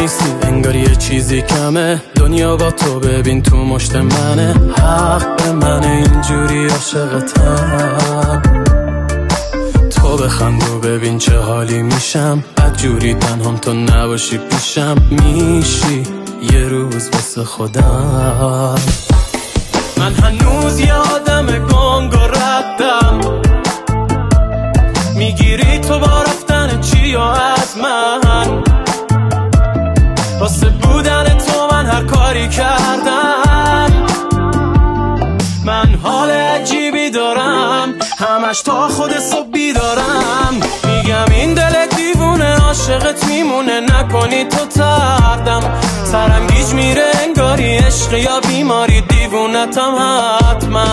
نیستی انگار یه چیزی کمه. دنیا با تو ببین تو مشت منه. حق به من اینجوری عاشقتم. تو بخند و ببین چه حالی میشم. بد جوری تنهام تو نباشی پیشم. میشی یه روز واسه خودم. من هنوز یه آدم گنگ و ردم می‌گیری تو با رفتن چی از من؟ کاری کردم. من حال عجیبی دارم. همش تا خود صبح بیدارم. میگم این دل دیوونه عاشقت میمونه. نکنی تو تردم. سرم گیج میره انگاری عشق یا بیماری. دیوونتم حتما.